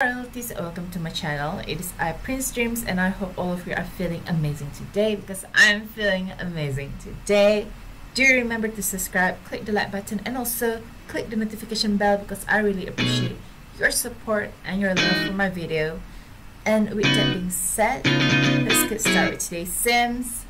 royalties welcome to my channel. It is i prince dreams and i hope all of you are feeling amazing today because i'm feeling amazing today. Do remember to subscribe click the like button and also click the notification bell because i really appreciate your support and your love for my video. And with that being said let's get started with today's sims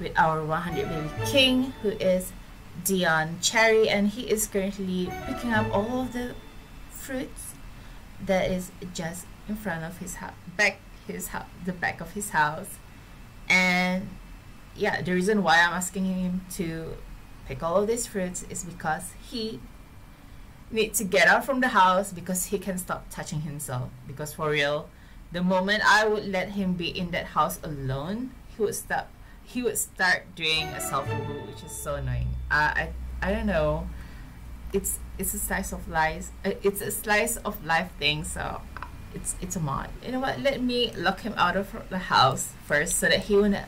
with our 100 baby king who is Dion Cherry and he is currently picking up all of the fruits that is just in front of his house back his house the back of his house. And yeah the reason why I'm asking him to pick all of these fruits is because he needs to get out from the house because he can stop touching himself. Because for real the moment I would let him be in that house alone he would stop he would start doing a self woohoo, which is so annoying. Uh, I I don't know. It's it's a slice of life. Uh, it's a slice of life thing. So it's it's a mod. You know what? Let me lock him out of the house first, so that he wouldn't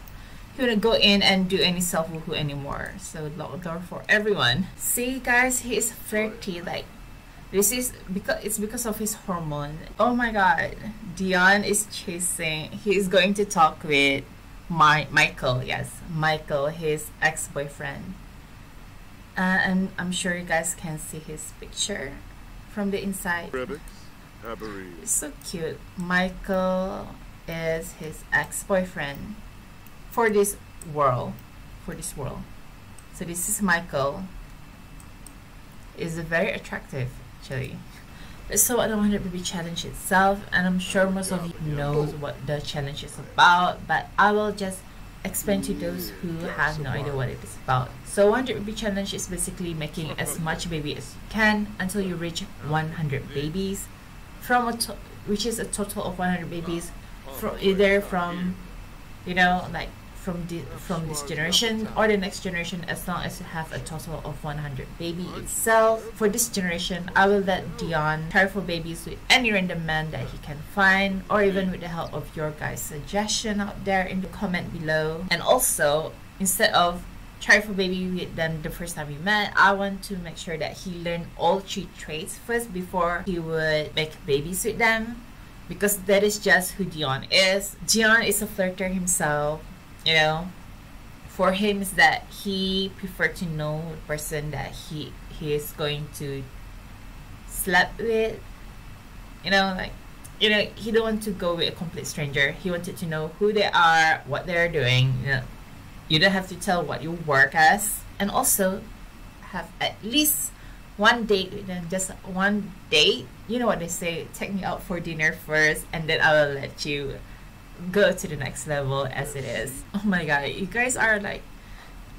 he wouldn't go in and do any self woohoo anymore. So lock the door for everyone. See, guys, he is flirty. Like this is because it's because of his hormone. Oh my God, Dion is chasing. He is going to talk with my Michael, yes, Michael, his ex-boyfriend. Uh, and I'm sure you guys can see his picture from the inside. It's so cute. Michael is his ex-boyfriend for this world. For this world. So this is Michael. Is very attractive actually. So I don't want it to be challenge itself and I'm sure most of you knows what the challenge is about but I will just explain to those who have no idea what it is about. So 100 baby challenge is basically making as much baby as you can until you reach 100 babies from a which is a total of 100 babies from either from you know like from the from this generation or the next generation as long as you have a total of 100 baby itself. For this generation i will let dion try for babies with any random man that he can find or even with the help of your guys suggestion out there in the comment below. And also instead of try for baby with them the first time we met i want to make sure that he learned all three traits first before he would make babies with them. Because that is just who Dion is. Dion is a flirter himself you know for him is that he prefer to know the person that he he is going to sleep with. You know like you know he don't want to go with a complete stranger. He wanted to know who they are what they're doing you know. You don't have to tell what you work as. And also have at least one date with them. Just one date. You know what they say take me out for dinner first and then i will let you go to the next level as it is. Oh my god, you guys are like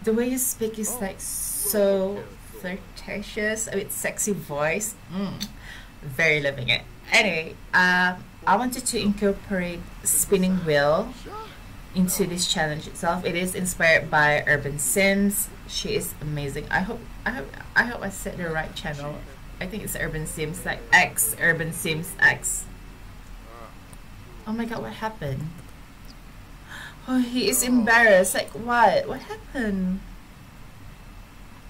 the way you speak is like so flirtatious with sexy voice. Mm, very loving it. Anyway, uh, I wanted to incorporate spinning wheel into this challenge itself. It is inspired by Urban Sims. She is amazing. I hope I hope I hope I said the right channel. I think it's Urban Sims, like X Urban Sims X. Oh my god, what happened? Oh, he is embarrassed. Like, what? What happened?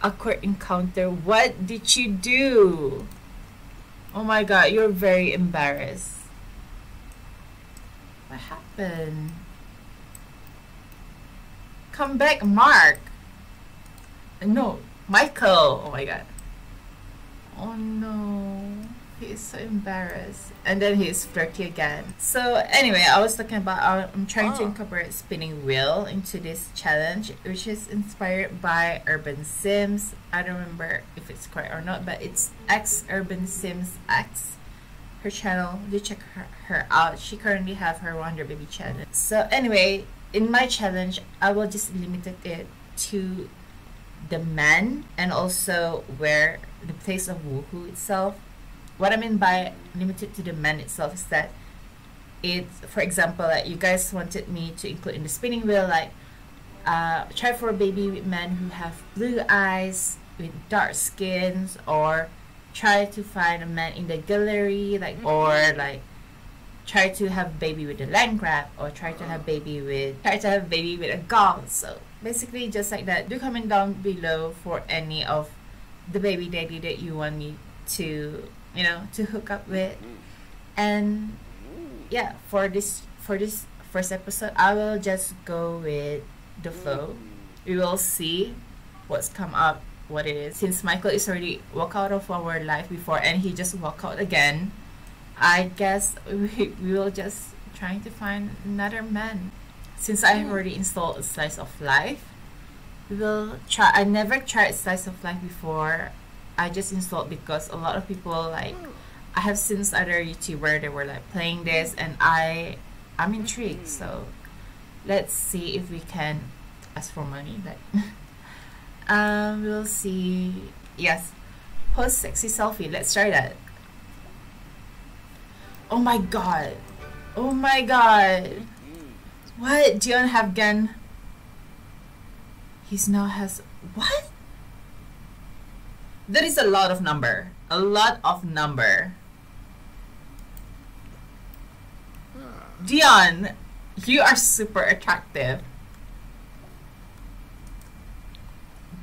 Awkward encounter. What did you do? Oh my god, you're very embarrassed. What happened? Come back, Mark. No, Michael. Oh my god. Oh no he is so embarrassed. And then he's flirty again. So anyway i was talking about uh, i'm trying oh. to incorporate spinning wheel into this challenge which is inspired by urban sims. I don't remember if it's correct or not but it's x urban sims x. Her channel do check her, her out. She currently have her wonder baby challenge. So anyway in my challenge i will just limit it to the men and also where the place of woohoo itself what I mean by limited to the man itself is that it's for example like you guys wanted me to include in the spinning wheel like uh, try for a baby with men who have blue eyes with dark skins or try to find a man in the gallery like or like try to have baby with a Landgraab or try to have baby with try to have baby with a gall so basically just like that do comment down below for any of the baby daddy that you want me to you know to hook up with. And yeah for this for this first episode i will just go with the flow. We will see what's come up what it is. Since michael is already walk out of our life before and he just walk out again i guess we, we will just trying to find another man. Since i have mm. already installed a slice of life we will try i never tried slice of life before i just installed because a lot of people like i have seen other youtuber they were like playing this and i i'm intrigued. So let's see if we can ask for money but um we'll see. Yes post sexy selfie. Let's try that. Oh my god. Oh my god. What? Dion have gun he's now has what that is a lot of number a lot of number Dion you are super attractive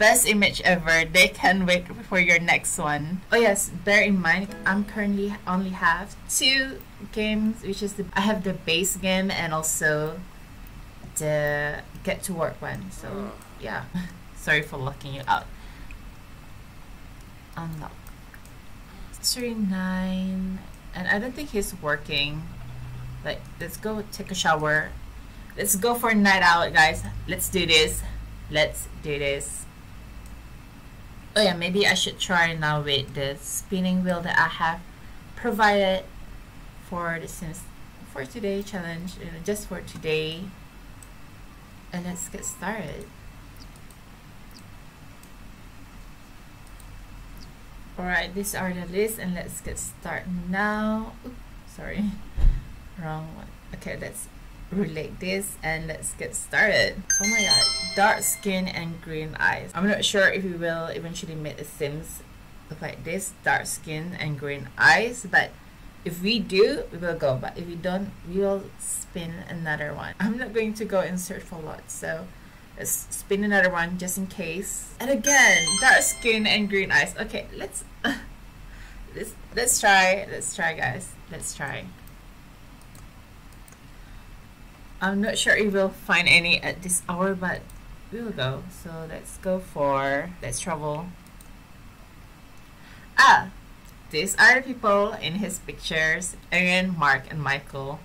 best image ever. They can wait for your next one. Oh yes, bear in mind, I'm currently only have two games, which is the I have the base game and also the get to work one. So oh. yeah, sorry for locking you out. Unlock. Three nine, and I don't think he's working. Like, let's go take a shower. Let's go for a night out, guys. Let's do this. Let's do this. Oh yeah, maybe I should try now with the spinning wheel that I have provided for the Sims for today challenge, just for today. And let's get started. Alright, these are the lists and let's get started now. Oops, sorry, wrong one. Okay, let's relate this and let's get started. Oh my god, dark skin and green eyes. I'm not sure if we will eventually make the Sims look like this, dark skin and green eyes, but if we do, we will go, but if we don't, we will spin another one. I'm not going to go and search for lots, so spin another one just in case. And again, dark skin and green eyes. Okay, let's let's let's try. Let's try, guys. Let's try. I'm not sure if we'll find any at this hour, but we'll go. So let's go for, let's travel. Ah, these are the people in his pictures, Aaron, Mark, and Michael.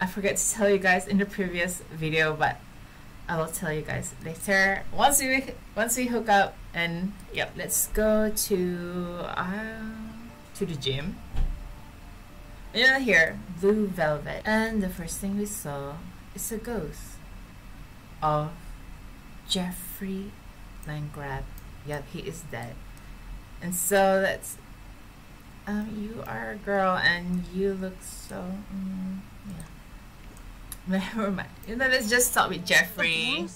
I forgot to tell you guys in the previous video, but I will tell you guys later. Once we once we hook up, and yep, let's go to uh, to the gym. Yeah, here, Blue Velvet. And the first thing we saw is a ghost of Geoffrey Landgraab. Yep, he is dead. And so that's um you are a girl and you look so mm, yeah. Never mind. You know, let's just start with Geoffrey.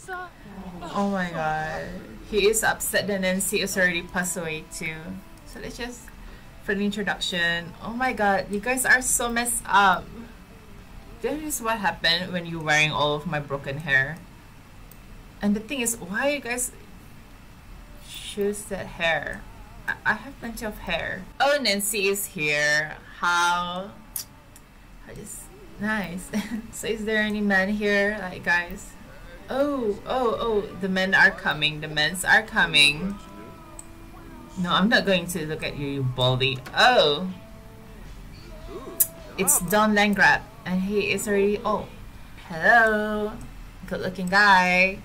Oh my god. He is upset that Nancy is already passed away too. So let's just for the introduction. Oh my god, you guys are so messed up. This is what happened when you're wearing all of my broken hair. And the thing is, why you guys choose that hair? I, I have plenty of hair. Oh, Nancy is here. How? How just nice. so is there any men here, like guys? Oh, oh, oh, the men are coming. The men's are coming. No, I'm not going to look at you, you baldy. Oh! It's Don Landgraab, and he is already oh. Hello! Good looking guy.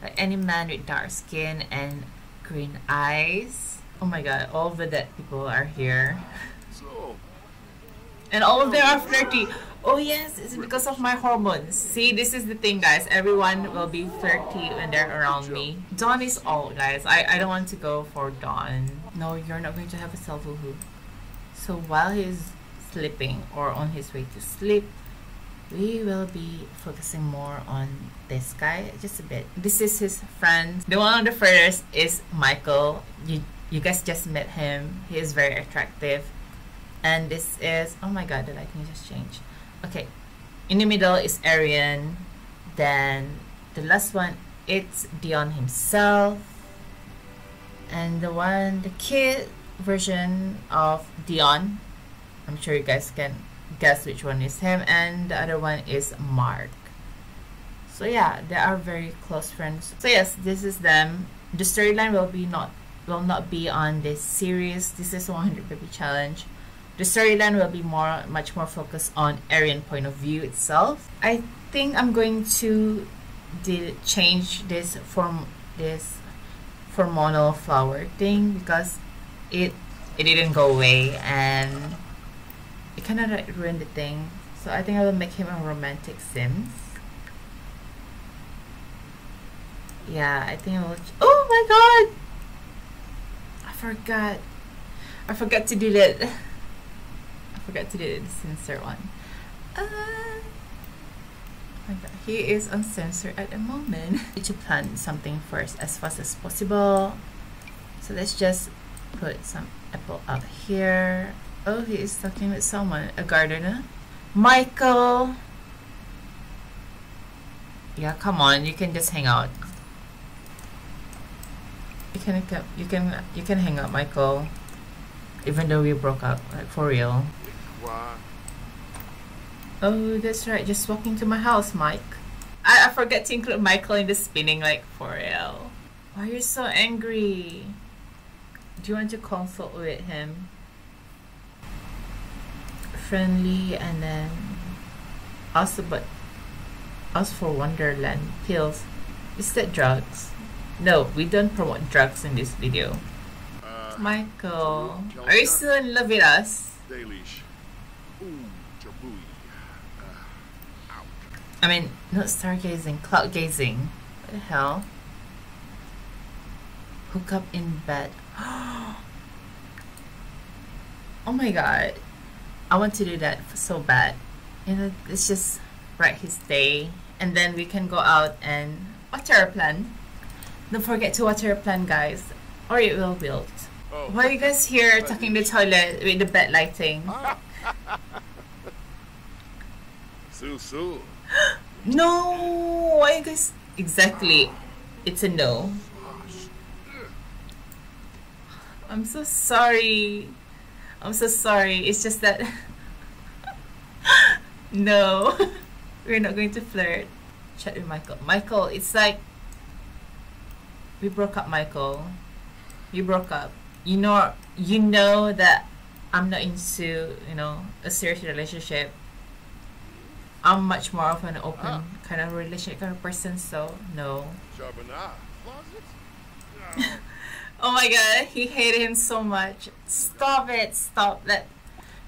Like any man with dark skin and green eyes. Oh my god, all the dead people are here. And all of them are flirty. Oh yes, it's because of my hormones. See, this is the thing, guys. Everyone will be flirty when they're around me. Don is all, guys. I, I don't want to go for Don. No, you're not going to have a self-woohoo. So while he's sleeping or on his way to sleep, we will be focusing more on this guy just a bit. This is his friend. The one on the furthest is Michael. You you guys just met him. He is very attractive. And this is oh my god, the lighting just changed. Okay. In the middle is Arian. Then the last one it's Dion himself. And the one the kid version of Dion. I'm sure you guys can guess which one is him and the other one is Mark. So yeah, they are very close friends. So yes, this is them. The storyline will be not will not be on this series. This is 100 baby challenge. The storyline will be more much more focused on Arian point of view itself. I think I'm going to change this form this hormonal flower thing because it it didn't go away and it kind of like ruined the thing. So I think I will make him a romantic Sims. Yeah, I think I will. Oh my god! I forgot. I forgot to do that. Forgot to do the censor one. Uh, he is uncensored at the moment. need to plan something first as fast as possible. So let's just put some apple up here. Oh, he is talking with someone, a gardener. Michael! Yeah, come on, you can just hang out. You can you can you can hang out, Michael. Even though we broke up, like for real. Oh, that's right. Just walking to my house, Mike. I, I forget to include Michael in the spinning, like for real. Why are you so angry? Do you want to consult with him? friendly and then also but ask for Wonderland pills. Is that drugs? No, we don't promote drugs in this video. Uh, Michael, are you still in love with us? I mean, not stargazing, cloud gazing. What the hell? Hook up in bed. oh my god. I want to do that so bad. You know, it's just write his day and then we can go out and water our plant. Don't forget to water your plant, guys, or it will wilt. Oh. Why are you guys here talking the toilet with the bed lighting? Sue, Sue. no! Why you guys... Exactly. It's a no. I'm so sorry. I'm so sorry. It's just that. no, we're not going to flirt. Chat with Michael. Michael, it's like we broke up, Michael. We broke up. You know, you know that I'm not into you know a serious relationship. I'm much more of an open ah. kind of relationship kind of person. So no. Oh my god, he hated him so much. Stop it, stop. that.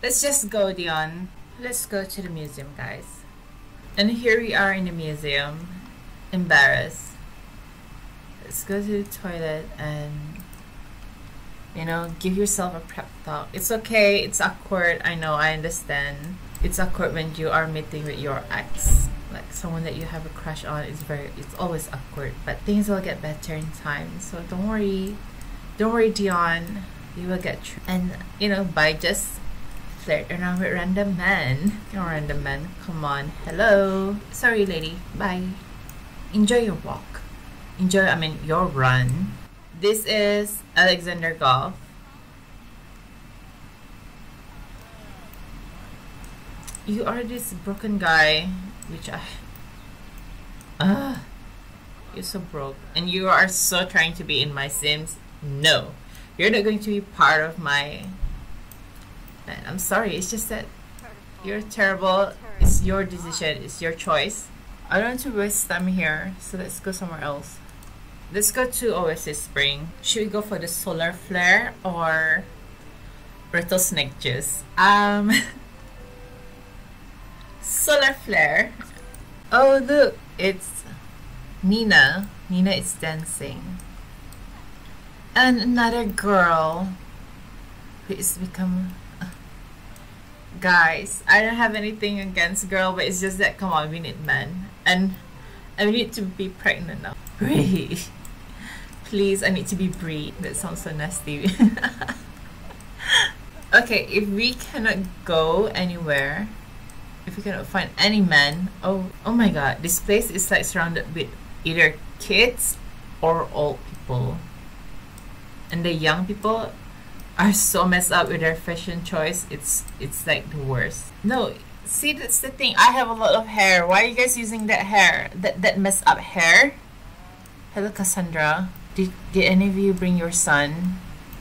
let's just go, Dion. Let's go to the museum, guys. And here we are in the museum. Embarrassed. Let's go to the toilet and, you know, give yourself a prep talk. It's okay, it's awkward. I know, I understand. It's awkward when you are meeting with your ex. Like someone that you have a crush on. It's very, it's always awkward. But things will get better in time. So don't worry don't worry, Dion. You will get through. And, you know, by just flirt around with random men. You random men. Come on. Hello. Sorry, lady. Bye. Enjoy your walk. Enjoy, I mean, your run. This is Alexander Goth. You are this broken guy, which I. Ah. Uh, you're so broke. And you are so trying to be in my Sims? No. You're not going to be part of my man i'm sorry it's just that you're terrible. It's your decision. It's your choice. I don't want to waste time here so let's go somewhere else. Let's go to oasis spring. Should we go for the solar flare or rattlesnake juice? Um solar flare oh look it's nina nina is dancing and another girl who is become guys, I don't have anything against girl, but it's just that come on, we need men. And I need to be pregnant now. Brie. Please, I need to be Brie. That sounds so nasty. okay, if we cannot go anywhere, if we cannot find any men, oh, oh my god, this place is like surrounded with either kids or old people. And the young people are so messed up with their fashion choice. It's it's like the worst. No, see that's the thing. I have a lot of hair. Why are you guys using that hair? That that messed up hair? Hello Cassandra. Did did any of you bring your son?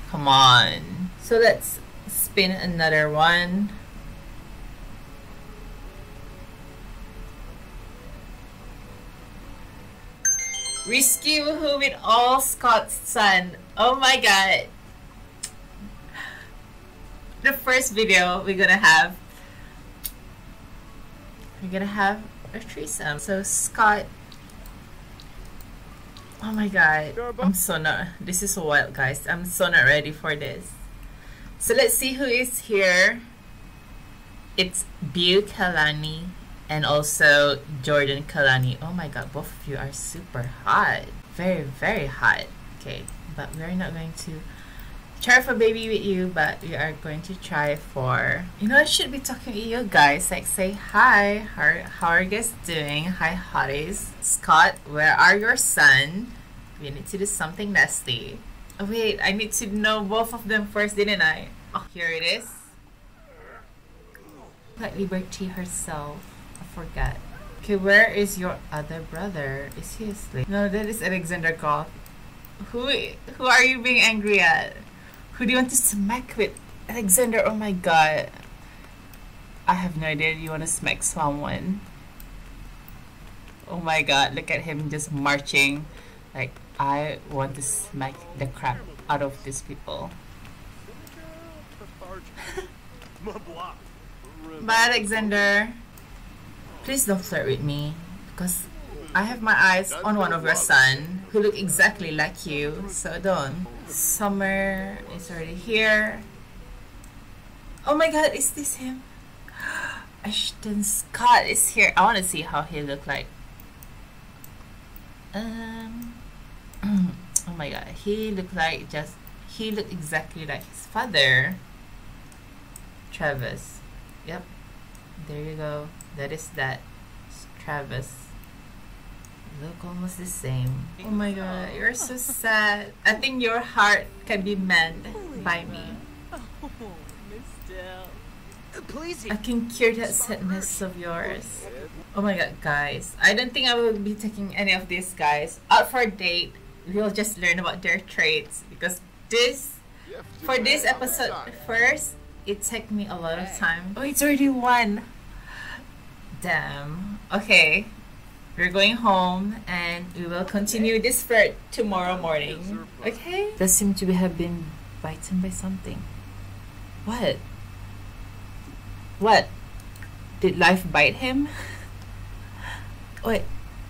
Come on. So let's spin another one. Rescue who with all Scott's son. Oh my god. The first video we're gonna have we're gonna have a threesome. So Scott Oh my god. I'm so not this is so wild guys. I'm so not ready for this. So let's see who is here. It's Bill Kalani and also Jordan Kalani. Oh my god, both of you are super hot. Very, very hot. Okay, but we're not going to try for baby with you, but we are going to try for, you know, I should be talking to you guys. Like, say hi. How, how are you guys doing? Hi, hotties. Scott, where are your son? We need to do something nasty. Oh, wait, I need to know both of them first, didn't I? Oh, here it is. Like Liberty herself forget. Okay, where is your other brother? Is he asleep? No, that is Alexander Goth. Who who are you being angry at? Who do you want to smack with? Alexander, oh my god. I have no idea you want to smack someone. Oh my god, look at him just marching. Like, I want to smack the crap out of these people. Bye, Alexander. Please don't flirt with me because I have my eyes on one of your son who look exactly like you. So don't. Summer is already here. Oh my god, is this him? Ashton Scott is here. I want to see how he look like. Um. oh my god, he look like just he look exactly like his father. Travis. Yep. There you go. That is that. It's Travis. Look almost the same. Oh my god, you're so sad. I think your heart can be mended by me. Please. I can cure that sadness of yours. Oh my god, guys. I don't think I will be taking any of these guys out for a date. We'll just learn about their traits because this, for this episode first, it took me a lot of time. Oh, it's already one. Damn. Okay. We're going home and we will continue this flirt tomorrow morning. Okay? Does seem to have been bitten by something. What? What? Did life bite him? Wait,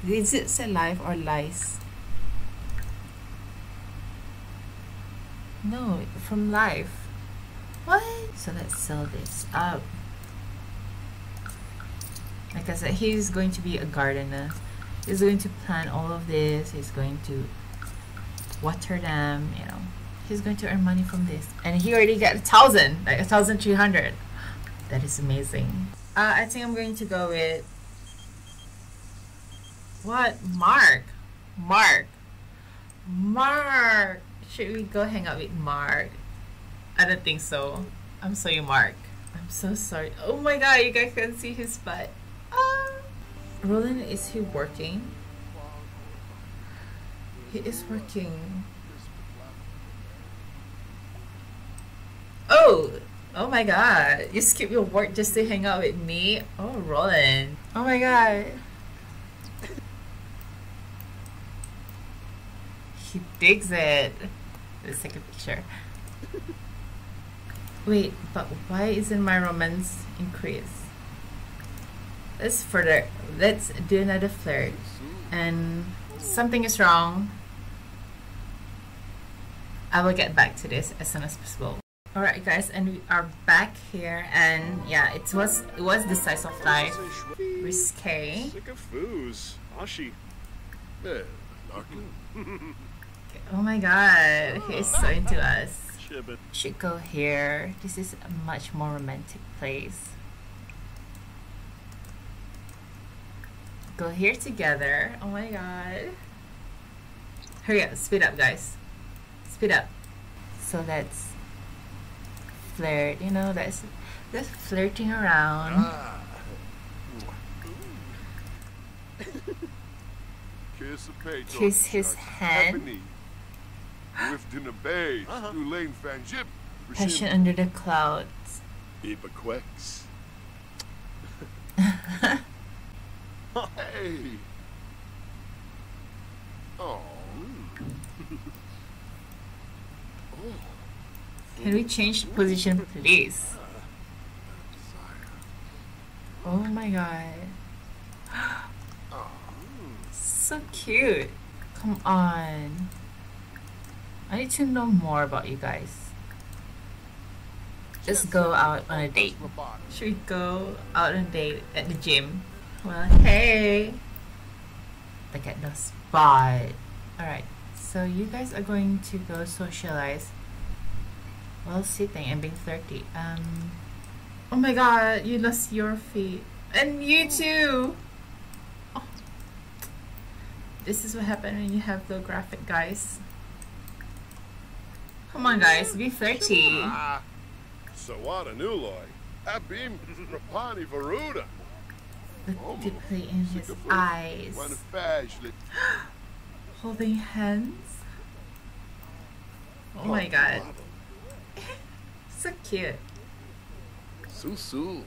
is it say life or lice? No, from life. What? So let's sell this up like I said he's going to be a gardener. He's going to plant all of this. He's going to water them you know. He's going to earn money from this. And he already got a thousand like a thousand three hundred. That is amazing. Uh, I think I'm going to go with what? Mark. Mark. Mark. Should we go hang out with Mark? I don't think so. I'm sorry Mark. I'm so sorry. Oh my god you guys can see his butt Roland, is he working? He is working. Oh! Oh my god. You skip your work just to hang out with me? Oh, Roland. Oh my god. He digs it. Let's take a picture. Wait, but why isn't my romance increased? Let's further let's do another flirt and something is wrong I will get back to this as soon as possible All right, guys, and we are back here, and yeah, it was it was the size of life, risque. Sick of foos. Ashi. Eh. Oh my god, he's so into us. Should go here. This is a much more romantic place. Go here together. Oh my god. Hurry up, speed up, guys. Speed up. So that's flirt, you know, that's that's flirting around. Ah. Kiss a page. Kiss his hand. Lift a bay. Uh-huh. Through lane fan. Passion under the clouds. Ibequex. Hey. Oh. oh. Can we change position, please? Oh my god. So cute. Come on. I need to know more about you guys. Let's go out on a date. Should we go out on a date at the gym? Well, hey. Look at the spot. Alright, so you guys are going to go socialize while sitting and being 30. Um, oh my god, you lost your feet. And you too! Oh. This is what happened when you have the graphic, guys. Come on, guys, be 30. Ah. Sawada Nuloy. Abim Rapani Varuda. Look deeply in his eyes. Holding hands. Oh my god, so cute. Susu.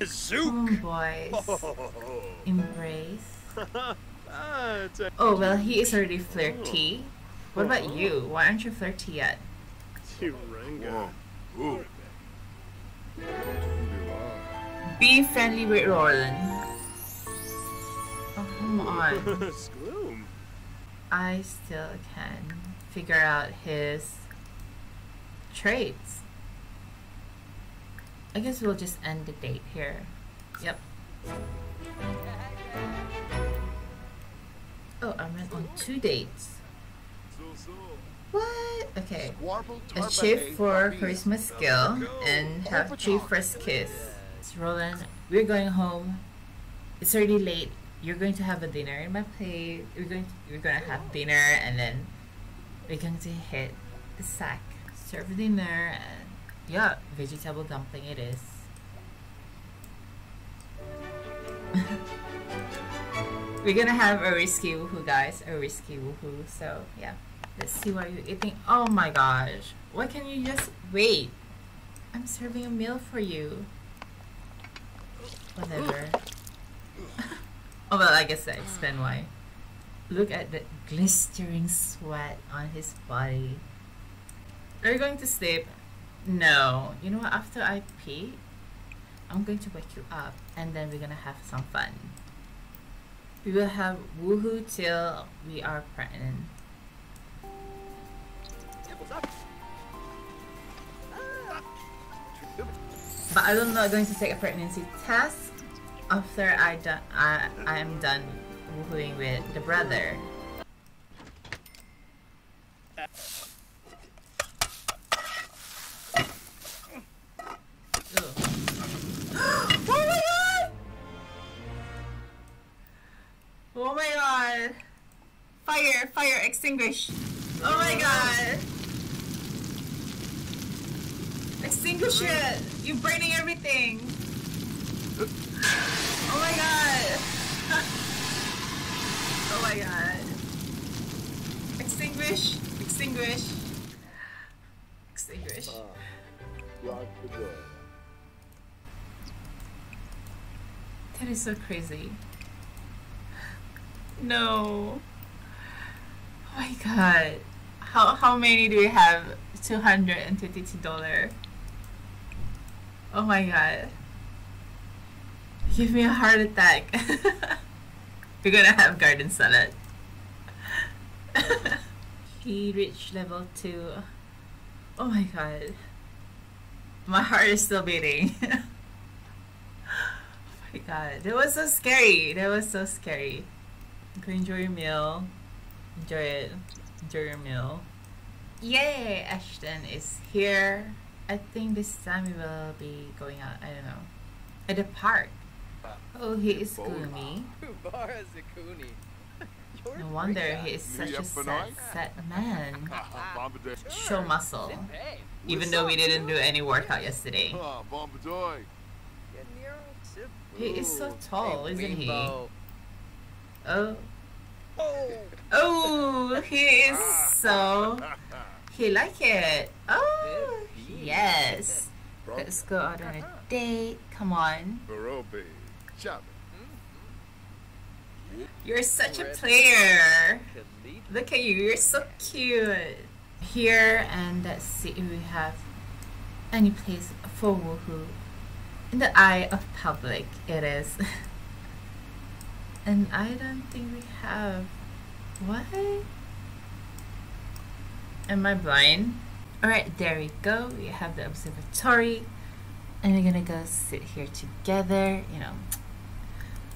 Come boys. Oh. Embrace. ah, it's a Oh, well, he is already flirty. What about you? Why aren't you flirty yet? Turanga. Whoa. Be friendly with Roland. Oh, come on. I still can figure out his traits. I guess we'll just end the date here. Yep. Oh, I went on two dates. What? Okay. Achieve for charisma skill and have three first kiss. It's Roland. We're going home. It's already late. You're going to have a dinner in my plate. We're going to, we're gonna have dinner and then we're going to hit the sack. Serve dinner and yeah, vegetable dumpling it is. we're gonna have a risky woohoo guys, a risky woohoo. So yeah. Let's see what you're eating. Oh my gosh. Why can't you just wait? I'm serving a meal for you. Whatever. oh well, I guess that explains why. Look at the glistering sweat on his body. Are you going to sleep? No. You know what? After I pee, I'm going to wake you up and then we're gonna have some fun. We will have woohoo till we are pregnant. But I'm not going to take a pregnancy test after I done I I am done woohooing with the brother. Oh my god! Oh my god! Fire! Fire! Extinguish! Oh my god! Extinguish it! You're burning everything! Oh my god! oh my god. Extinguish! Extinguish! Extinguish. Uh, lock the door. That is so crazy. No. Oh my god. How how many do we have? Two hundred and fifty two dollar. Oh my god. Give me a heart attack. We're gonna have garden salad. he reached level two. Oh my god. My heart is still beating. oh my god, that was so scary. That was so scary. Go enjoy your meal. Enjoy it. Enjoy your meal. Yay! Ashton is here. I think this time we will be going out. I don't know. At the park. Oh, he is gloomy. Kubara Zakuni. You're No wonder he is such a Year sad, sad man. Show muscle. Even though we didn't do any workout yesterday. Ah, Bombardier. get. He is so tall, isn't he? Oh. Oh, Oh, he is so. He like it. Oh, yes. Let's go out on a date. Come on. You're such a player. Look at you. You're so cute. Here and let's see if we have any place for woohoo. In the eye of public, it is. and I don't think we have. What? Am I blind? Alright, there we go. We have the observatory. And we're gonna go sit here together, you know,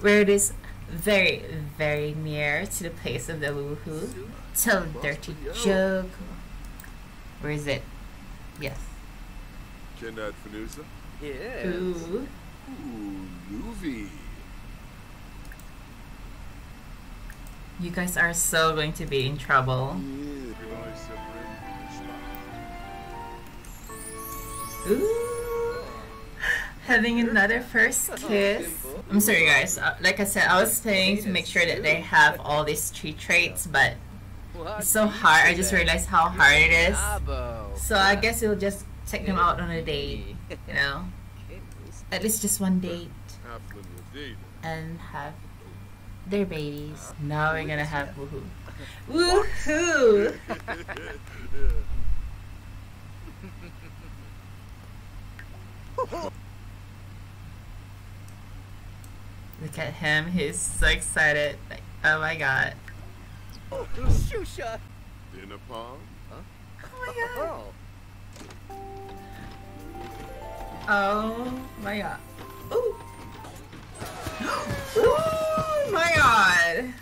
where it is very, very near to the place of the woohoo. Tell a dirty joke. Where is it? Yes. Kenneth Fanusa. Yes. Ooh. Ooh, Luvi. You guys are so going to be in trouble. Ooh. Having another first kiss. I'm sorry, guys. Uh, like I said, I was playing to make sure that they have all these three traits, but it's so hard. I just realized how hard it is. So I guess we'll just take them out on a date, you know? At least just one date and have their babies. Now we're gonna have woohoo. Woohoo! Look at him, he's so excited. Like, oh my god. Shusha. Dinner pong. Oh my god. Oh. Oh my god. Ooh. Oh my god.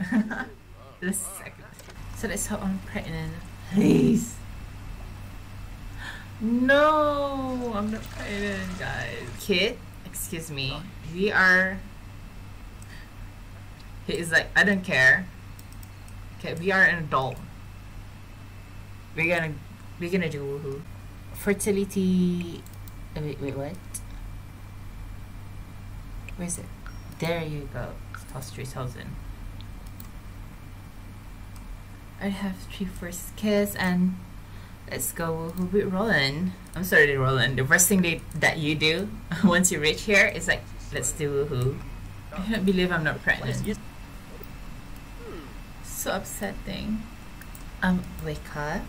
the second. So let's hope I'm pregnant. Please. No, I'm not pregnant, guys. Kid, excuse me. We are. He is like, I don't care. Okay, we are an adult. We're gonna, we're gonna do woohoo. Fertility. uh, Wait, wait, what? Where is it? There you go. Toss 3000. I have three first kiss and let's go with Roland. I'm sorry, Roland. The first thing they, that you do once you reach here is like, let's do woohoo. I can't believe I'm not pregnant. So upsetting. Um, wake up.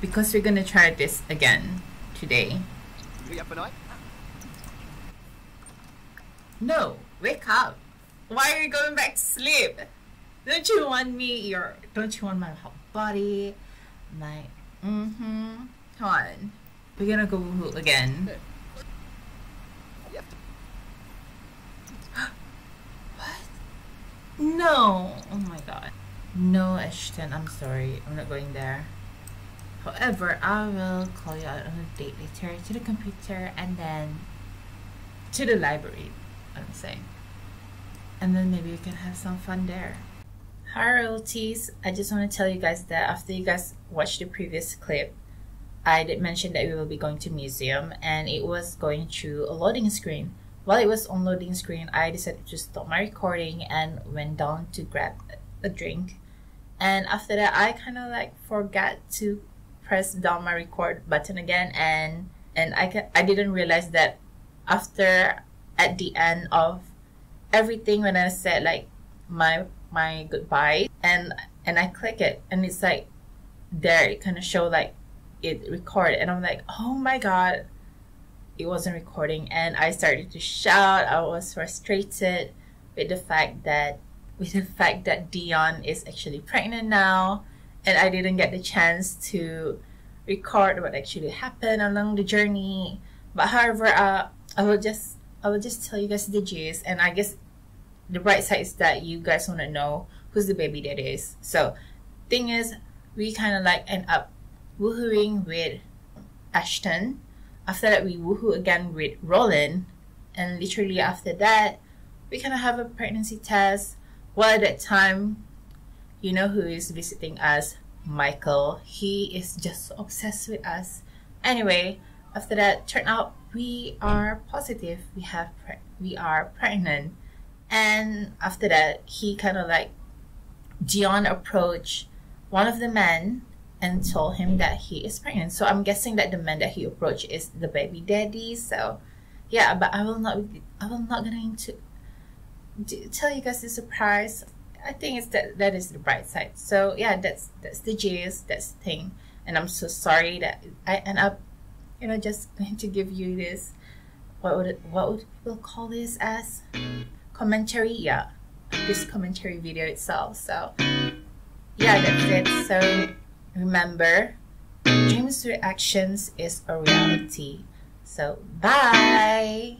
Because we're gonna try this again today. No, wake up. Why are you going back to sleep? Don't you want me your don't you want my whole body? My mm-hmm. Come on. We're gonna go woohoo again. what? No. Oh my god. No, Ashton, I'm sorry. I'm not going there. However, I will call you out on a date later to the computer and then to the library. I'm saying. And then maybe we can have some fun there. Hi royalties. I just want to tell you guys that after you guys watched the previous clip, I did mention that we will be going to museum and it was going through a loading screen. While it was on loading screen, I decided to stop my recording and went down to grab a drink. And after that, I kind of like forgot to press down my record button again and and I, ca- I didn't realize that after at the end of everything when I said like my my goodbye and and I click it and it's like there it kind of show like it recorded and I'm like oh my god it wasn't recording and I started to shout I was frustrated with the fact that with the fact that Dion is actually pregnant now and I didn't get the chance to record what actually happened along the journey. But however, uh, I will just I will just tell you guys the gist, and I guess the bright side is that you guys want to know who's the baby that is. So, thing is, we kind of like end up woohooing with Ashton. After that, we woohoo again with Roland, and literally after that, we kind of have a pregnancy test. Well, at that time, you know who is visiting us? Michael. He is just obsessed with us. Anyway, after that, turned out we are positive. We have we are pregnant, and after that, he kind of like Deon approached one of the men and told him that he is pregnant. So I'm guessing that the man that he approached is the baby daddy. So yeah, but I will not. I will not get into tell you guys the surprise. I think it's that that is the bright side. So yeah, that's that's the gist. That's the thing. And I'm so sorry that I end up, you know, just going to give you this. What would it, what would people call this as? Commentary. Yeah, this commentary video itself. So yeah, that's it. So remember, dreams reactions is a reality. So bye.